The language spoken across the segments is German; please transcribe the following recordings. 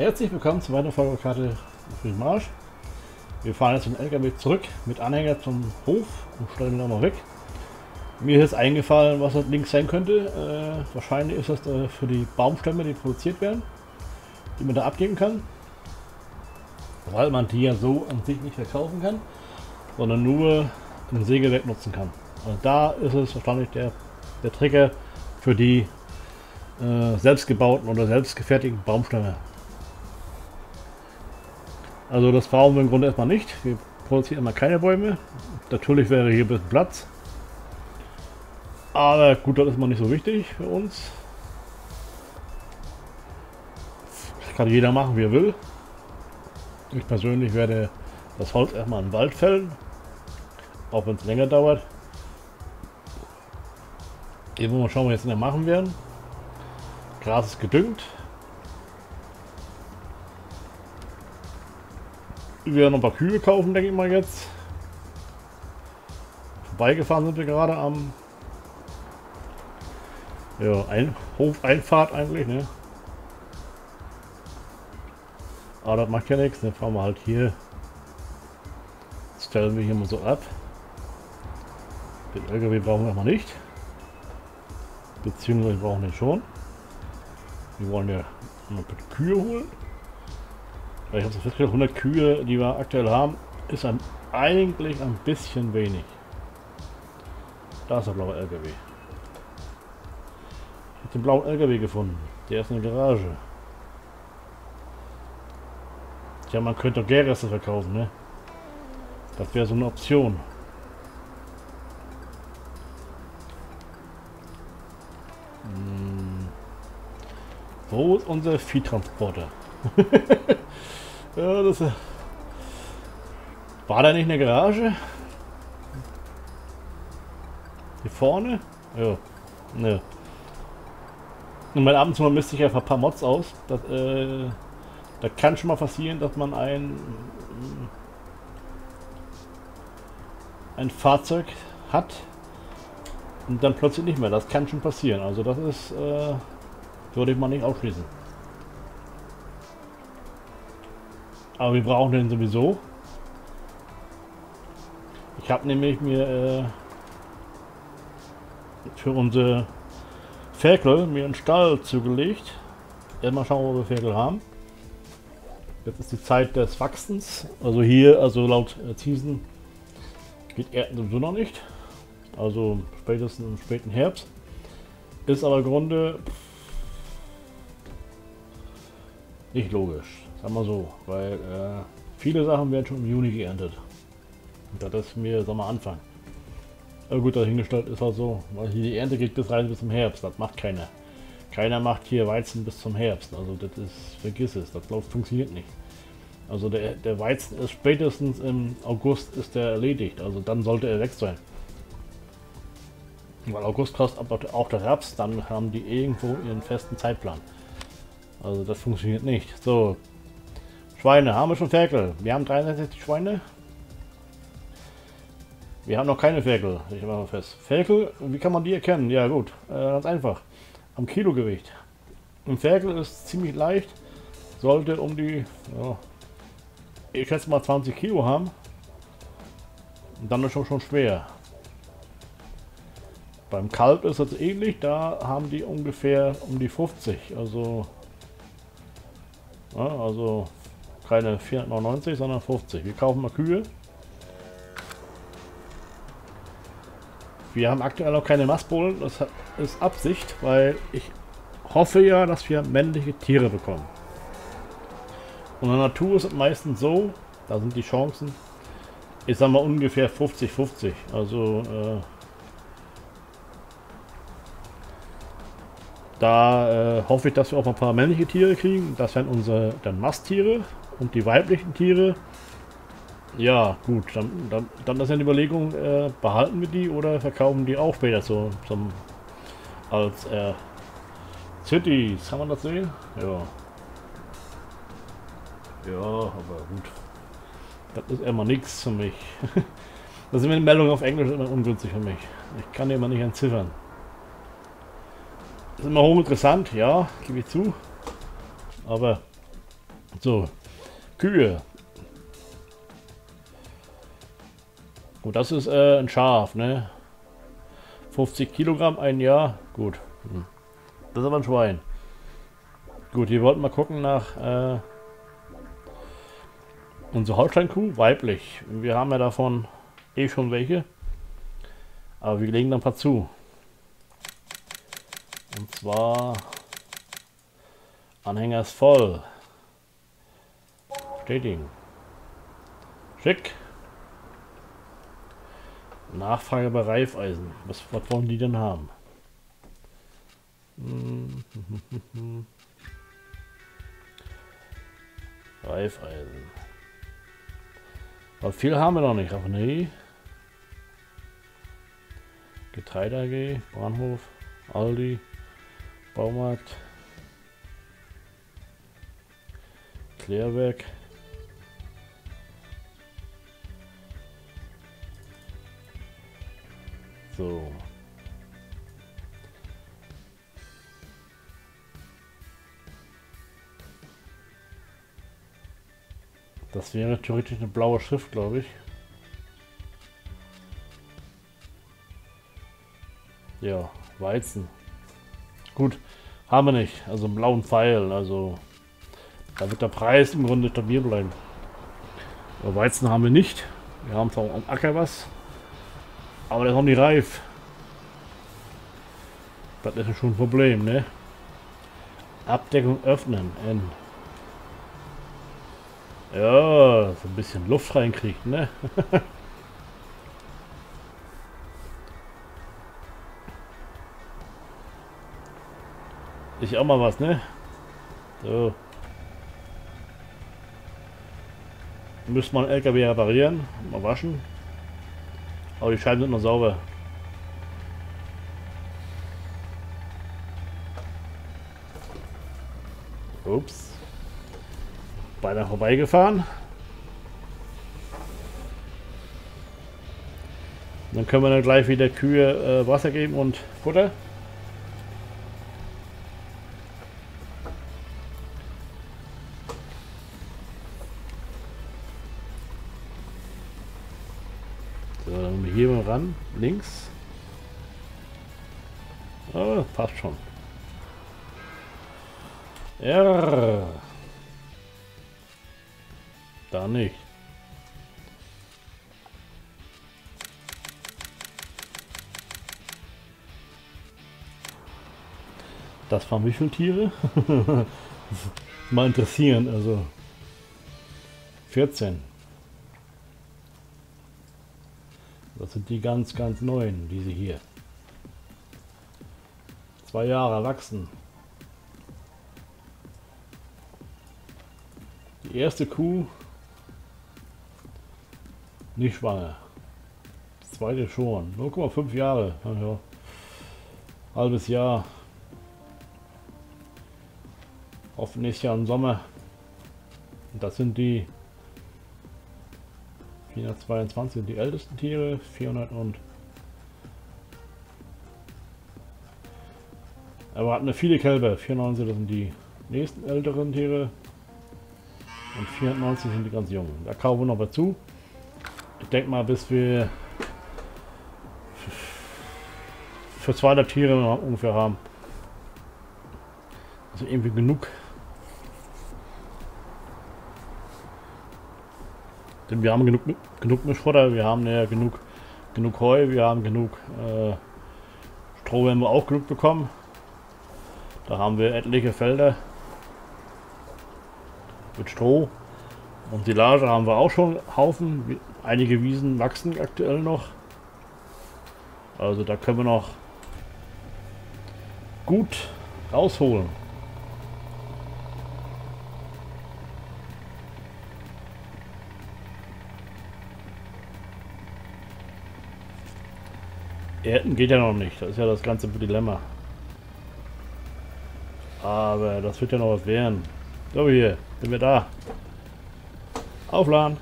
Herzlich willkommen zur weiteren Folge Karte für den Marsch. Wir fahren jetzt dem LKW zurück mit Anhänger zum Hof und stellen ihn nochmal weg. Mir ist jetzt eingefallen, was das links sein könnte. Äh, wahrscheinlich ist das äh, für die Baumstämme, die produziert werden, die man da abgeben kann. Weil man die ja so an sich nicht verkaufen kann, sondern nur im Sägewerk nutzen kann. Also da ist es wahrscheinlich der, der Trigger für die äh, selbstgebauten oder selbstgefertigten Baumstämme. Also das brauchen wir im Grunde erstmal nicht. Wir produzieren immer keine Bäume. Natürlich wäre hier ein bisschen Platz. Aber gut, das ist mal nicht so wichtig für uns. Das kann jeder machen, wie er will. Ich persönlich werde das Holz erstmal im Wald fällen. Auch wenn es länger dauert. Eben mal schauen, was wir jetzt machen werden. Gras ist gedüngt. Wir werden ein paar Kühe kaufen, denke ich mal jetzt. Vorbeigefahren sind wir gerade am ja, ein Hofeinfahrt eigentlich, ne? Aber das macht ja nichts, dann fahren wir halt hier. Das stellen wir hier mal so ab. Den LKW brauchen wir mal nicht. Beziehungsweise brauchen wir schon. Wir wollen ja noch Kühe holen. Ich habe so festgestellt, 100 Kühe, die wir aktuell haben, ist ein, eigentlich ein bisschen wenig. Da ist der blaue LKW. Ich habe den blauen LKW gefunden. Der ist in der Garage. Tja, man könnte auch Gärreste verkaufen, ne? Das wäre so eine Option. Hm. Wo ist unser Viehtransporter? ja, das war da nicht eine Garage? Hier vorne? Ja. Ne. Und mein ab und zu mal misst sich einfach ein paar Mods aus. Das, äh, da kann schon mal passieren, dass man ein, ein Fahrzeug hat und dann plötzlich nicht mehr. Das kann schon passieren. Also das ist, äh, würde ich mal nicht ausschließen. Aber wir brauchen den sowieso. Ich habe nämlich mir äh, für unsere Ferkel mir einen Stall zugelegt. Erstmal schauen, ob wir Ferkel haben. Jetzt ist die Zeit des Wachsens. Also hier, also laut Ziesen, geht Ernten sowieso noch nicht. Also spätestens im späten Herbst. Ist aber im Grunde nicht logisch. Sagen wir so, weil äh, viele Sachen werden schon im Juni geerntet. Und das ist mir, sag mal, Anfang. Aber gut, dahingestellt ist halt so, weil hier die Ernte geht bis rein bis zum Herbst. Das macht keiner. Keiner macht hier Weizen bis zum Herbst. Also das ist, vergiss es, das läuft, funktioniert nicht. Also der, der Weizen ist spätestens im August ist der erledigt. Also dann sollte er weg sein. Weil August kostet aber auch der Herbst, dann haben die irgendwo ihren festen Zeitplan. Also das funktioniert nicht. So, Schweine, haben wir schon Ferkel? Wir haben 63 Schweine. Wir haben noch keine Ferkel, ich mache mal fest. Ferkel, wie kann man die erkennen? Ja gut, äh, ganz einfach. Am Kilogewicht. Ein Ferkel ist ziemlich leicht, sollte um die, ja, ich schätze mal 20 Kilo haben. Und dann ist schon schon schwer. Beim Kalb ist das ähnlich, da haben die ungefähr um die 50, also, ja, also keine 499, sondern 50. Wir kaufen mal Kühe. Wir haben aktuell noch keine Mastbullen, das ist Absicht, weil ich hoffe ja, dass wir männliche Tiere bekommen. Und in der Natur ist es meistens so, da sind die Chancen, ich sag mal ungefähr 50-50. Also äh, da äh, hoffe ich, dass wir auch ein paar männliche Tiere kriegen. Das wären unsere dann Masttiere. Und die weiblichen Tiere, ja gut, dann, dann, dann ist ja die Überlegung, äh, behalten wir die oder verkaufen die auch später so zum als äh, Cities. Kann man das sehen? Ja. Ja, aber gut. Das ist immer nichts für mich. das sind Meldungen auf Englisch immer ungünstig für mich. Ich kann die immer nicht entziffern. Das ist immer hochinteressant, ja, gebe ich zu. Aber So, Kühe. Gut, das ist äh, ein Schaf, ne? 50 Kilogramm ein Jahr. Gut. Hm. Das ist aber ein Schwein. Gut, hier wollten wir gucken nach äh, unsere Holsteinkuh, weiblich. Wir haben ja davon eh schon welche. Aber wir legen dann ein paar zu. Und zwar Anhänger ist voll. Bestätigen. Schick. Nachfrage bei Reifeisen. Was, was wollen die denn haben? Reifeisen. Aber viel haben wir noch nicht. Raffinerie. Getreide AG, Bahnhof, Aldi, Baumarkt, Klärwerk. So. Das wäre theoretisch eine blaue Schrift, glaube ich. Ja, Weizen. Gut, haben wir nicht. Also einen blauen Pfeil. Also da wird der Preis im Grunde stabil bleiben. Aber Weizen haben wir nicht. Wir haben zwar am Acker was. Aber ist noch nicht reif. Das ist schon ein Problem, ne? Abdeckung öffnen. N. Ja, so ein bisschen Luft reinkriegt, ne? ich auch mal was, ne? So. Müsste man LKW reparieren, mal waschen. Aber die Scheiben sind noch sauber. Ups. Beinahe vorbeigefahren. Dann können wir dann gleich wieder Kühe äh, Wasser geben und Futter. Links. Oh, passt schon. Ja. Da nicht. Das waren wie viele Tiere? Mal interessieren, also 14. Das sind die ganz, ganz neuen, diese hier. Zwei Jahre erwachsen. Die erste Kuh nicht schwanger. Die zweite schon. 0,5 Jahre. Ja, halbes Jahr. Hoffentlich ja im Sommer. Und das sind die 422 sind die ältesten Tiere, 400 und erwarten wir viele Kälber, 94 das sind die nächsten älteren Tiere und 490 sind die ganz jungen. Da kaufen wir noch dazu. Ich denke mal, bis wir für 200 Tiere ungefähr haben. Also irgendwie genug Denn wir haben genug, genug Mischfutter, wir haben ja genug, genug Heu, wir haben genug äh, Stroh werden wir auch genug bekommen. Da haben wir etliche Felder mit Stroh. Und Silage haben wir auch schon Haufen. Einige Wiesen wachsen aktuell noch. Also da können wir noch gut rausholen. Erden geht ja noch nicht. Das ist ja das ganze Dilemma. Aber das wird ja noch was werden. So, hier sind wir da. Aufladen.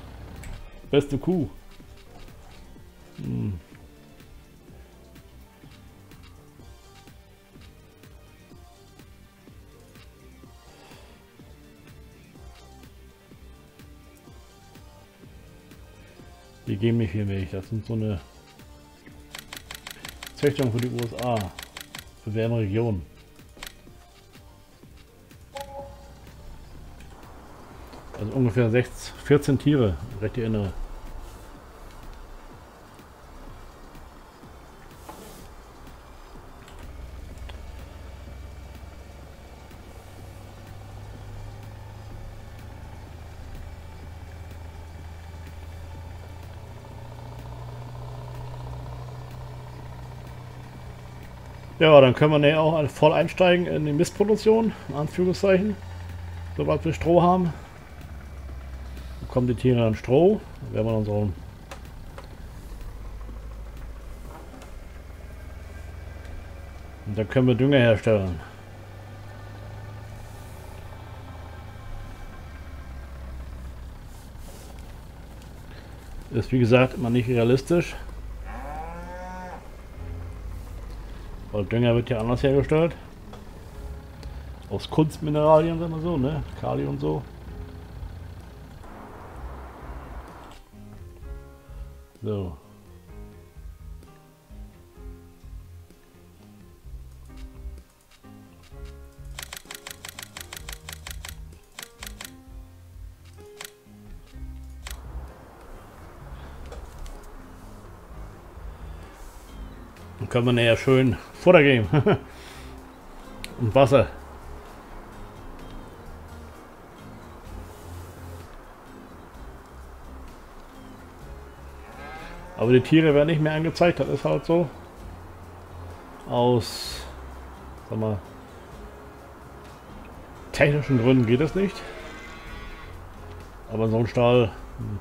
Beste Kuh. Hm. Die geben nicht viel Milch. Das sind so eine Züchtung für die USA. Für wärmere Regionen. Also ungefähr 16, 14 Tiere, recht erinnere. Ja, dann können wir näher auch voll einsteigen in die Mistproduktion, in Anführungszeichen. Sobald wir Stroh haben. Bekommen die Tiere dann Stroh. Dann werden wir dann so Und dann können wir Dünger herstellen. Ist wie gesagt immer nicht realistisch. Weil Dünger wird ja anders hergestellt. Aus Kunstmineralien, sagen wir so, ne? Kali und so. So. Dann können wir näher schön Futter geben. Und Wasser. Aber die Tiere werden nicht mehr angezeigt, das ist halt so. Aus, sag mal, technischen Gründen geht es nicht. Aber so ein Stall, hm.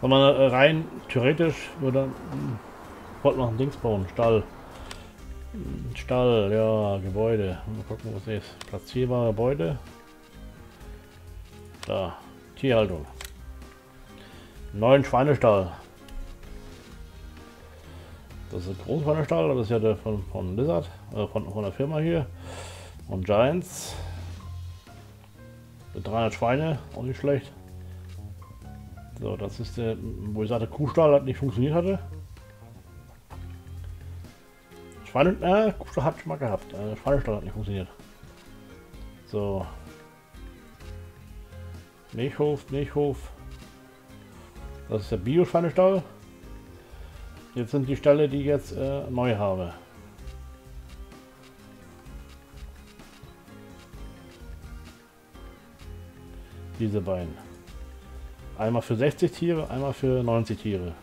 wenn man rein theoretisch würde, hm, wollte noch ein Dings bauen, Stall. Stall, ja, Gebäude. Mal gucken, was ist. Platzierbare Gebäude. Da, Tierhaltung. Neuen Schweinestall. Das ist ein Großschweinestall, das ist ja der von, von Lizard, äh, von, von der Firma hier. Und Giants. Mit 300 Schweine, auch nicht schlecht. So, das ist der, wo ich sagte, Kuhstall hat nicht funktioniert hatte. Schweine, äh, Kuhstall hat schon mal gehabt. Äh, Schweinestall hat nicht funktioniert. So. Milchhof, Milchhof. Das ist der Bio-Schweinestall. Jetzt sind die Ställe, die ich jetzt äh, neu habe. Diese beiden. Einmal für 60 Tiere, einmal für 90 Tiere.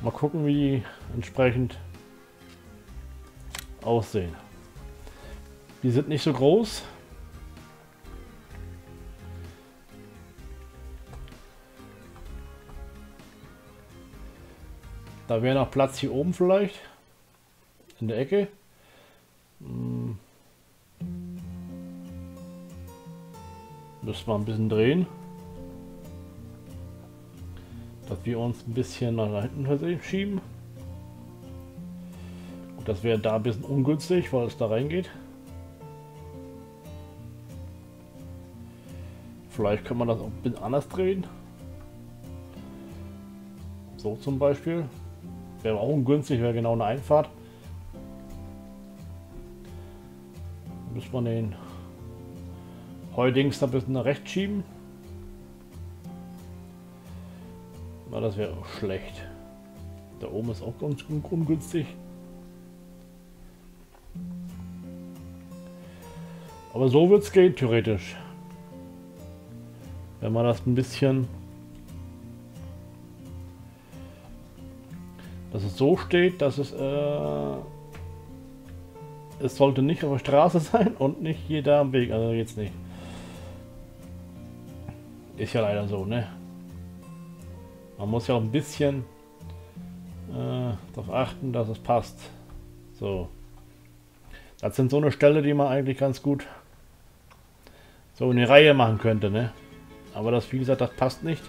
Mal gucken, wie die entsprechend aussehen. Die sind nicht so groß. Da wäre noch Platz hier oben vielleicht. In der Ecke. Hm. Müssen wir ein bisschen drehen. Dass wir uns ein bisschen nach hinten schieben. Das wäre da ein bisschen ungünstig, weil es da reingeht. Vielleicht kann man das auch ein bisschen anders drehen. So zum Beispiel. Wäre auch ungünstig, wäre genau eine Einfahrt. Muss man den Heudings da ein bisschen nach rechts schieben. Na, das wäre auch schlecht. Da oben ist auch ganz ungünstig. Aber so wird es gehen, theoretisch. Wenn man das ein bisschen... Dass es so steht, dass es... Äh, es sollte nicht auf der Straße sein und nicht hier da am Weg. Also jetzt nicht. Ist ja leider so, ne? Man muss ja auch ein bisschen äh, darauf achten, dass es passt. So. Das sind so eine Stelle, die man eigentlich ganz gut so eine Reihe machen könnte, ne? Aber das, wie gesagt, das passt nicht.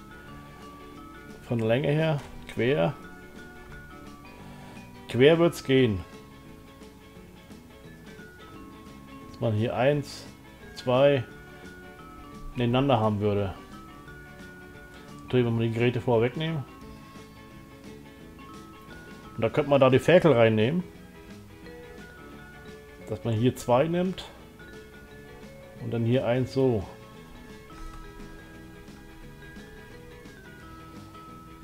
Von der Länge her, quer. Quer wird es gehen. Dass man hier eins, zwei nebeneinander haben würde. Natürlich, wenn wir die Geräte vorher wegnehmen. Und da könnte man da die Ferkel reinnehmen. Dass man hier zwei nimmt. Und dann hier eins so.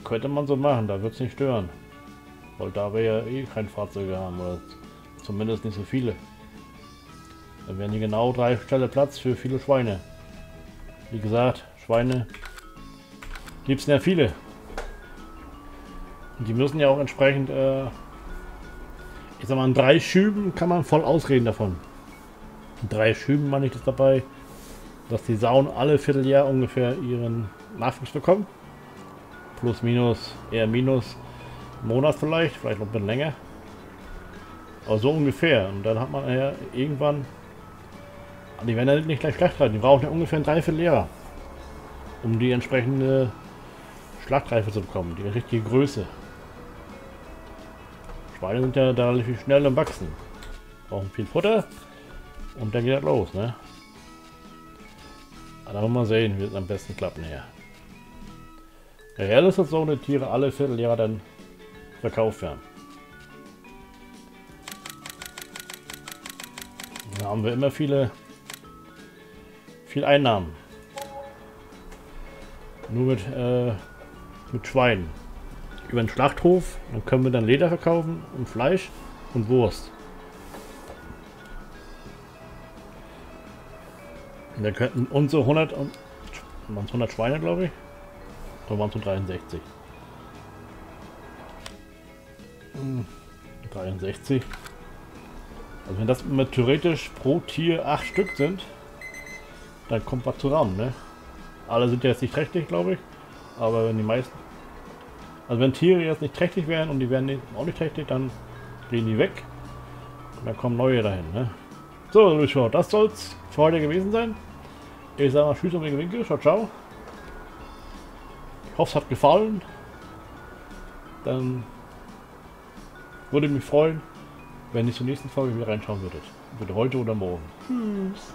Könnte man so machen, da wird es nicht stören. Weil da wir ja eh kein Fahrzeug haben. Oder zumindest nicht so viele. Dann wären hier genau drei Stelle Platz für viele Schweine. Wie gesagt, Schweine gibt es ja viele. Und die müssen ja auch entsprechend, äh, ich sag mal, in drei Schüben kann man voll ausreden davon. Drei Schüben meine ich das dabei, dass die Sauen alle Vierteljahr ungefähr ihren Nachwuchs bekommen. Plus, minus, eher minus, Monat vielleicht, vielleicht noch ein bisschen länger. Aber so ungefähr. Und dann hat man ja irgendwann die werden ja nicht gleich schlecht Die brauchen ja ungefähr ein Dreivierteljahr, um die entsprechende Schlachtreife zu bekommen, die richtige Größe. Schweine sind ja da relativ schnell am Wachsen. Brauchen viel Futter und dann geht das los, ne? Wir mal sehen, wie es am besten klappen hier. Ja, das ist so eine Tiere alle Vierteljahre dann verkauft werden. Da haben wir immer viele viel Einnahmen. Nur mit, äh, mit Schweinen. Über den Schlachthof, dann können wir dann Leder verkaufen und Fleisch und Wurst. Und dann könnten unsere 100 und 100 Schweine, glaube ich. Oder waren es 63? 63. Also wenn das immer theoretisch pro Tier 8 Stück sind, dann kommt was zusammen, ne? Alle sind jetzt nicht trächtig, glaube ich. Aber wenn die meisten... Also wenn Tiere jetzt nicht trächtig wären und die nicht, auch nicht trächtig, dann gehen die weg. Und dann kommen neue dahin, ne? So, Zuschauer, das soll's für heute gewesen sein. Ich sage mal Tschüss und Winke, ciao, ciao. Ich hoffe, es hat gefallen. Dann würde mich freuen, wenn ihr zur nächsten Folge wieder reinschauen würdet. Bitte heute oder morgen. Tschüss.